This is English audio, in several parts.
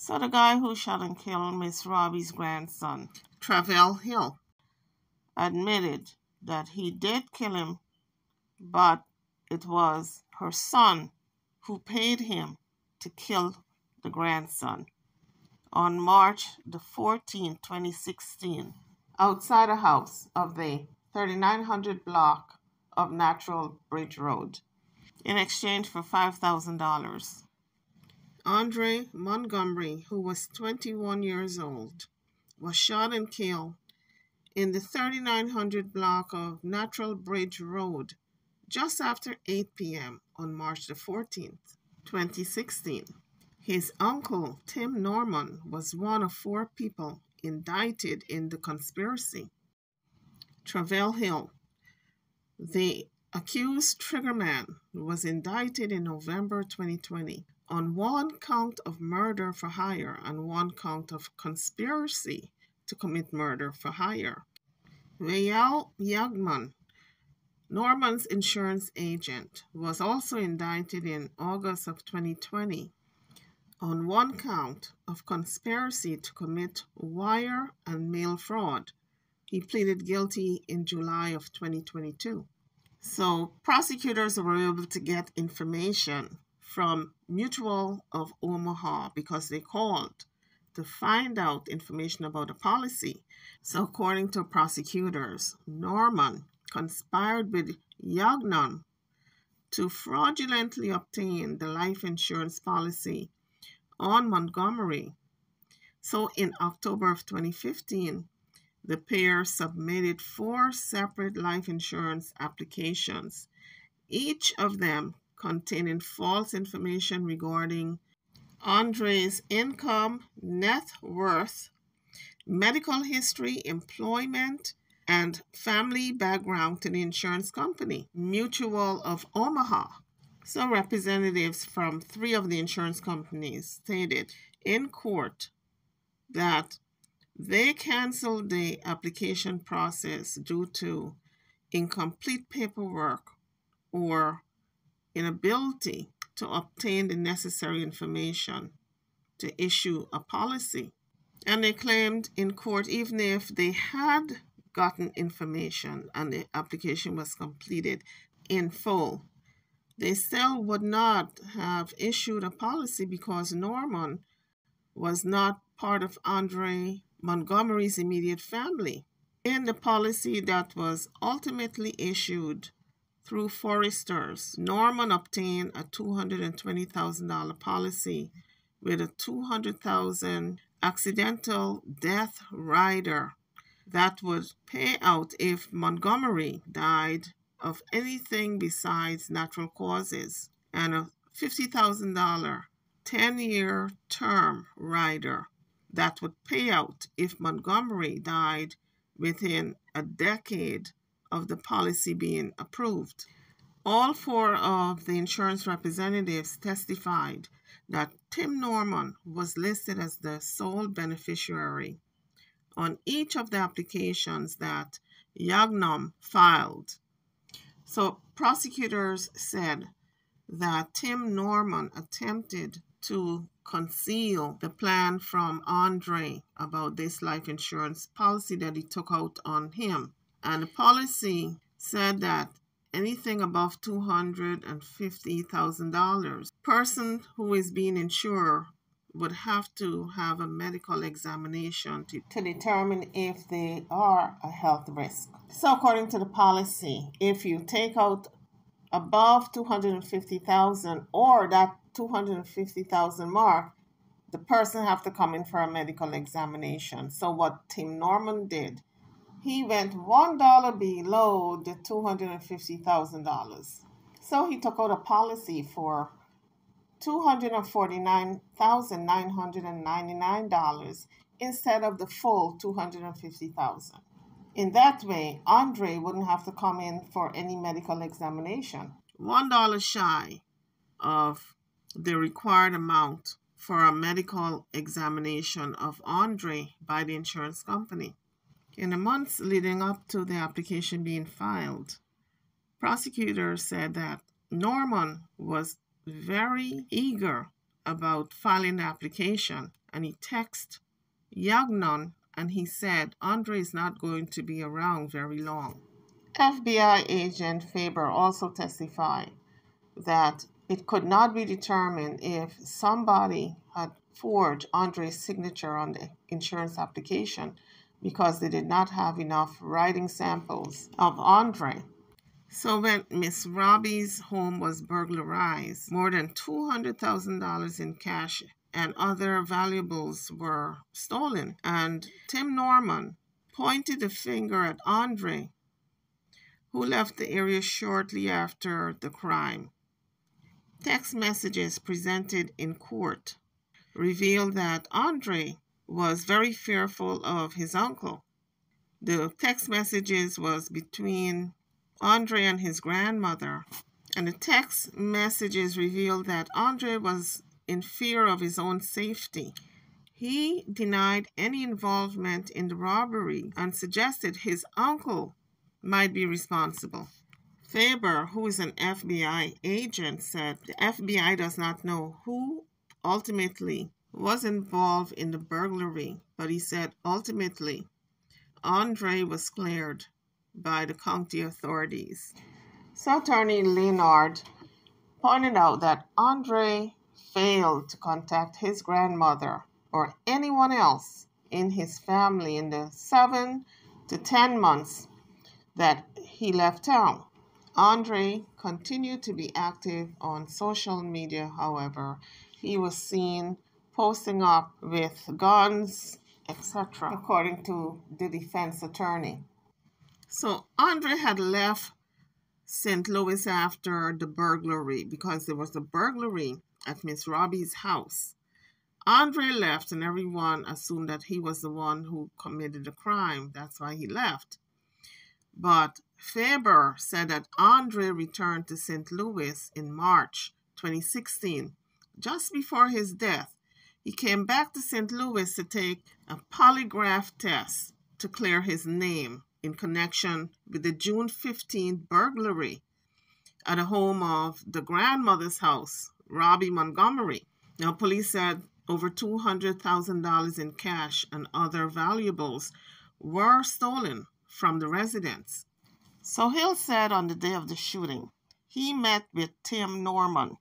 So the guy who shot and killed Miss Robbie's grandson, Travell Hill, admitted that he did kill him, but it was her son who paid him to kill the grandson. On March the 14th, 2016, outside a house of the 3900 block of Natural Bridge Road, in exchange for $5,000. Andre Montgomery, who was 21 years old, was shot and killed in the 3900 block of Natural Bridge Road just after 8 p.m. on March the 14th, 2016. His uncle, Tim Norman, was one of four people indicted in the conspiracy. Travell Hill, the accused triggerman, was indicted in November 2020 on one count of murder for hire and one count of conspiracy to commit murder for hire. Rael Yaghnam, Norman's insurance agent, was also indicted in August of 2020 on one count of conspiracy to commit wire and mail fraud. He pleaded guilty in July of 2022. So prosecutors were able to get information from Mutual of Omaha because they called to find out information about the policy. So, according to prosecutors, Norman conspired with Yaghnam to fraudulently obtain the life insurance policy on Montgomery. So, in October of 2015, the pair submitted four separate life insurance applications, each of them containing false information regarding Andre's income, net worth, medical history, employment, and family background to the insurance company, Mutual of Omaha. So, representatives from three of the insurance companies stated in court that they canceled the application process due to incomplete paperwork or inability to obtain the necessary information to issue a policy. And they claimed in court, even if they had gotten information and the application was completed in full, they still would not have issued a policy because Norman was not part of Andre Montgomery's immediate family. In the policy that was ultimately issued through Foresters, Norman obtained a $220,000 policy with a 200,000 accidental death rider that would pay out if Montgomery died of anything besides natural causes and a $50,000 10-year term rider that would pay out if Montgomery died within a decade of the policy being approved. All four of the insurance representatives testified that Tim Norman was listed as the sole beneficiary on each of the applications that Yaghnam filed. So prosecutors said that Tim Norman attempted to conceal the plan from Andre about this life insurance policy that he took out on him. And the policy said that anything above $250,000, person who is being insured would have to have a medical examination to, to determine if they are a health risk. So according to the policy, if you take out above 250,000 or that 250,000 mark, the person have to come in for a medical examination. So what Tim Norman did, he went $1 below the $250,000. So he took out a policy for $249,999 instead of the full 250,000. In that way, Andre wouldn't have to come in for any medical examination. $1 shy of the required amount for a medical examination of Andre by the insurance company. In the months leading up to the application being filed, prosecutors said that Norman was very eager about filing the application and he texted Yaghnam and he said Andre is not going to be around very long. FBI agent Faber also testified that it could not be determined if somebody had forged Andre's signature on the insurance application because they did not have enough writing samples of Andre. So when Miss Robbie's home was burglarized, more than $200,000 in cash and other valuables were stolen. And Tim Norman pointed a finger at Andre, who left the area shortly after the crime. Text messages presented in court revealed that Andre was very fearful of his uncle. The text messages was between Andre and his grandmother, and the text messages revealed that Andre was in fear of his own safety. He denied any involvement in the robbery and suggested his uncle might be responsible. Faber, who is an FBI agent, said the FBI does not know who ultimately was involved in the burglary, but he said ultimately Andre was cleared by the county authorities. So Attorney Leonard pointed out that Andre failed to contact his grandmother or anyone else in his family in the seven to ten months that he left town. Andre continued to be active on social media, however. He was seen posting up with guns, etc., according to the defense attorney. So Andre had left St. Louis after the burglary because there was a burglary at Miss Robbie's house. Andre left, and everyone assumed that he was the one who committed the crime. That's why he left. But Faber said that Andre returned to St. Louis in March 2016, just before his death. He came back to St. Louis to take a polygraph test to clear his name in connection with the June 15 burglary at a home of the grandmother's house, Robbie Montgomery. Now, police said over $200,000 in cash and other valuables were stolen from the residence. So Hill said on the day of the shooting, he met with Tim Norman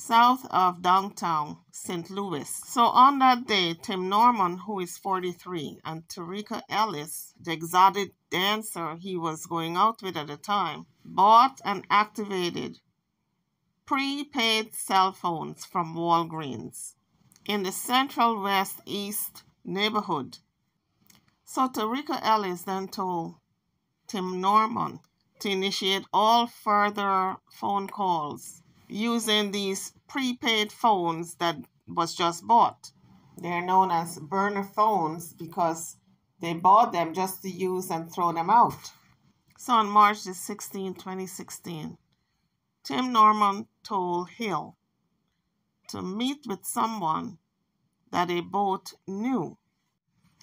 south of downtown St. Louis. So on that day, Tim Norman, who is 43, and Terica Ellis, the exotic dancer he was going out with at the time, bought and activated prepaid cell phones from Walgreens in the Central West East neighborhood. So Terica Ellis then told Tim Norman to initiate all further phone calls using these prepaid phones that was just bought. They're known as burner phones because they bought them just to use and throw them out. So on March the 16, 2016, Tim Norman told Hill to meet with someone that they both knew.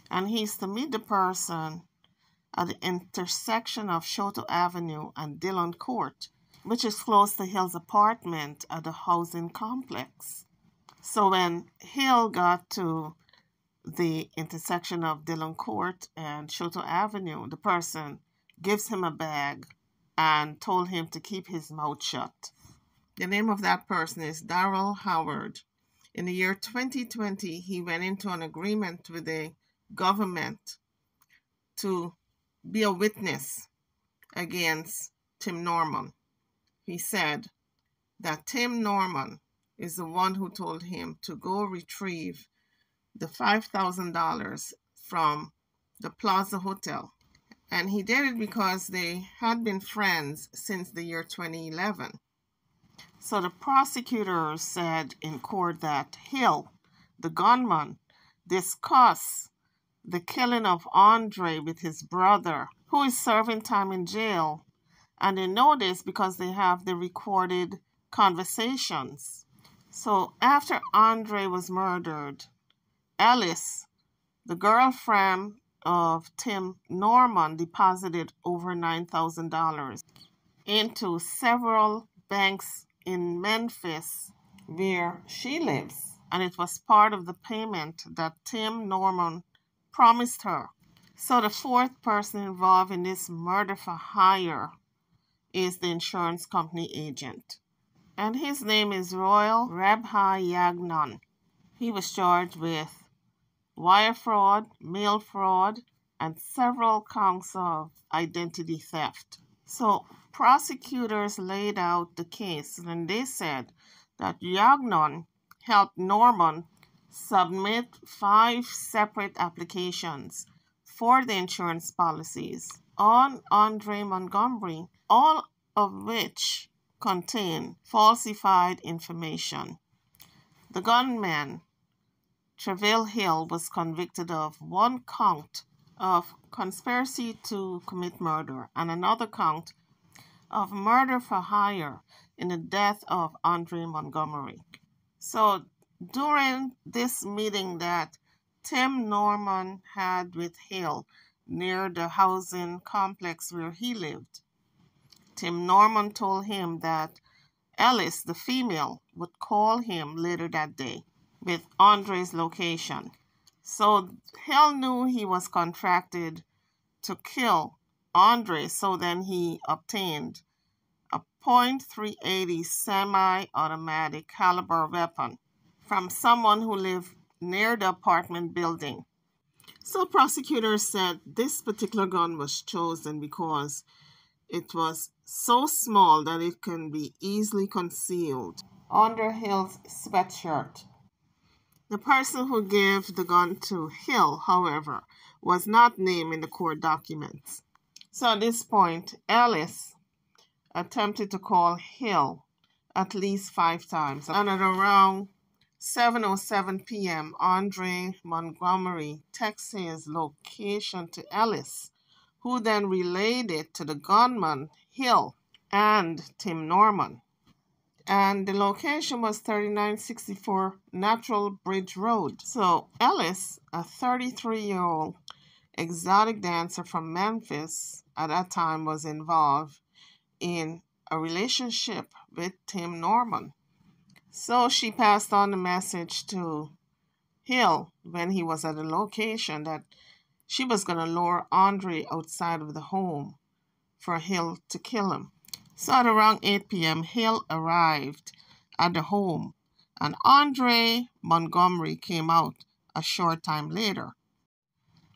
And he's to meet the person at the intersection of Chouteau Avenue and Dillon Court, which is close to Hill's apartment at the housing complex. So when Hill got to the intersection of Dillon Court and Chouteau Avenue, the person gives him a bag and told him to keep his mouth shut. The name of that person is Darrell Howard. In the year 2020, he went into an agreement with the government to be a witness against Tim Norman. He said that Tim Norman is the one who told him to go retrieve the $5,000 from the Plaza Hotel. And he did it because they had been friends since the year 2011. So the prosecutor said in court that Hill, the gunman, discussed the killing of Andre with his brother, who is serving time in jail. And they know this because they have the recorded conversations. So after Andre was murdered, Ellis, the girlfriend of Tim Norman, deposited over $9,000 into several banks in Memphis where she lives. and it was part of the payment that Tim Norman promised her. So the fourth person involved in this murder for hire is the insurance company agent. And his name is Royal Rebhi Yaghnam. He was charged with wire fraud, mail fraud, and several counts of identity theft. So prosecutors laid out the case and they said that Yaghnam helped Norman submit five separate applications for the insurance policies on Andre Montgomery, all of which contain falsified information. The gunman, Travell Hill, was convicted of one count of conspiracy to commit murder and another count of murder for hire in the death of Andre Montgomery. So during this meeting that Tim Norman had with Hill near the housing complex where he lived, Tim Norman told him that Ellis, the female, would call him later that day with Andre's location. So Hill knew he was contracted to kill Andre, so then he obtained a .380 semi-automatic caliber weapon from someone who lived near the apartment building. So prosecutors said this particular gun was chosen because it was so small that it can be easily concealed under Hill's sweatshirt. The person who gave the gun to Hill, however, was not named in the court documents. So at this point, Ellis attempted to call Hill at least five times. And at around 7.07 p.m., Andre Montgomery texted his location to Ellis, who then relayed it to the gunman, Hill, and Tim Norman. And the location was 3964 Natural Bridge Road. So Ellis, a 33 year old exotic dancer from Memphis, at that time was involved in a relationship with Tim Norman. So she passed on the message to Hill when he was at the location that she was going to lure Andre outside of the home for Hill to kill him. So at around 8 p.m., Hill arrived at the home and Andre Montgomery came out a short time later.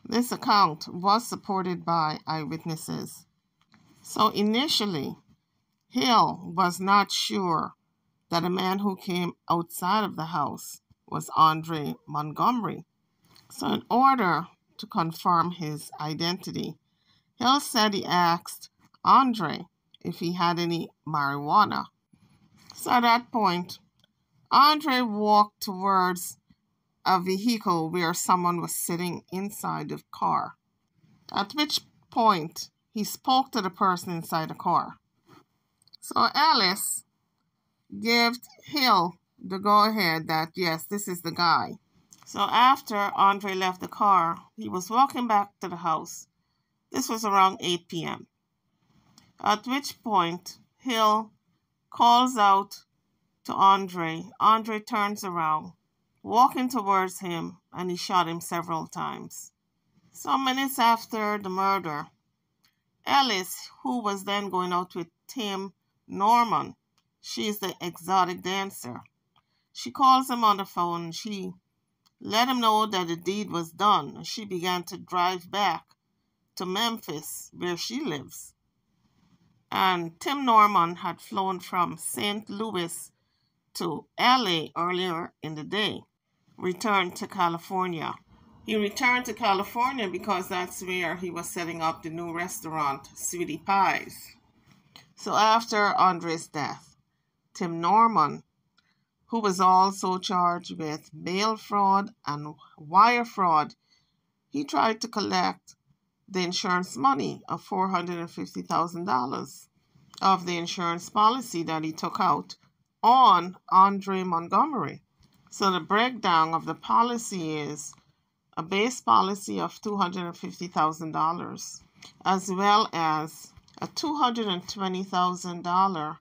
This account was supported by eyewitnesses. So initially, Hill was not sure that a man who came outside of the house was Andre Montgomery. So, in order to confirm his identity, Hill said he asked Andre if he had any marijuana. So, at that point, Andre walked towards a vehicle where someone was sitting inside the car, at which point he spoke to the person inside the car. So Ellis gave Hill the go ahead that yes, this is the guy. So after Andre left the car, he was walking back to the house. This was around 8 p.m. At which point, Hill calls out to Andre. Andre turns around, walking towards him, and he shot him several times. Some minutes after the murder, Ellis, who was then going out with Tim Norman. She is the exotic dancer. She calls him on the phone. She let him know that the deed was done. She began to drive back to Memphis, where she lives. And Tim Norman had flown from St. Louis to LA earlier in the day, returned to California. He returned to California because that's where he was setting up the new restaurant, Sweetie Pies. So after Andre's death, Tim Norman, who was also charged with mail fraud and wire fraud, he tried to collect the insurance money of $450,000 of the insurance policy that he took out on Andre Montgomery. So the breakdown of the policy is a base policy of $250,000 as well as a $220,000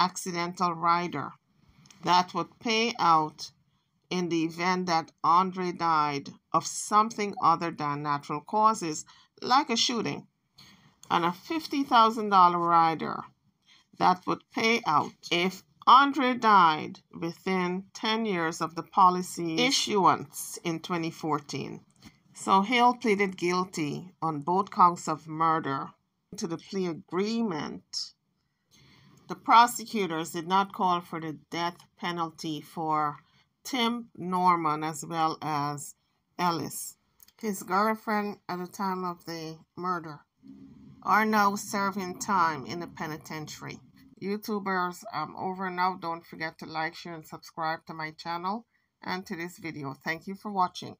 accidental rider that would pay out in the event that Andre died of something other than natural causes, like a shooting, and a $50,000 rider that would pay out if Andre died within 10 years of the policy issuance in 2014. So Hale pleaded guilty on both counts of murder to the plea agreement. The prosecutors did not call for the death penalty for Tim Norman as well as Ellis, his girlfriend at the time of the murder, are now serving time in the penitentiary. YouTubers, I'm over now. Don't forget to like, share, and subscribe to my channel and to this video. Thank you for watching.